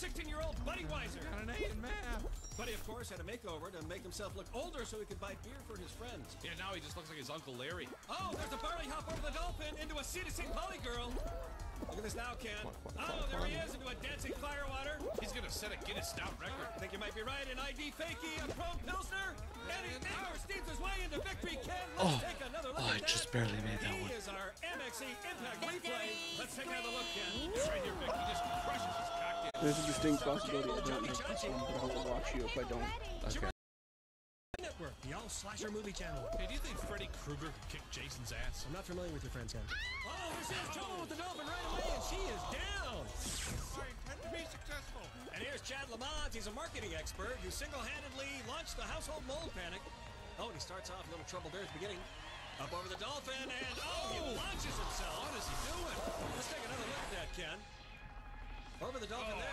team 16-year-old Buddy Weiser. Got an A in math. Buddy, of course, had a makeover to make himself look older so he could buy beer for his friends. Yeah, now he just looks like his Uncle Larry. Oh, there's a Barley hop over the dolphin into a C to St. Pauli girl. Look at this now, Ken. Oh, there he is into a dancing firewater. He's gonna set a Guinness Stout record. I think you might be right. An ID fakie, a Chrome Pilsner. And he now steams his way into victory. Ken, let's Oh. take another look Oh, at I just that. barely made that he one. is our MXE Impact replay. Let's take another look, Ken. Yeah, right here, Vic. There's a distinct possibility I don't make this one, but I will watch you if I don't. Okay. Network, the all slasher movie channel. Hey, do you think Freddy Krueger could kick Jason's ass? I'm not familiar with your friends, Ken. Oh, there she is, trouble with the dolphin right away, and she is down. I intend to be successful. And here's Chad Lamont. He's a marketing expert who single-handedly launched the household mold panic. Oh, and he starts off a little trouble there at the beginning. Up over the dolphin, and oh, he launches himself. What is he doing? Let's take another look at that, Ken. Over the dolphin Oh, there.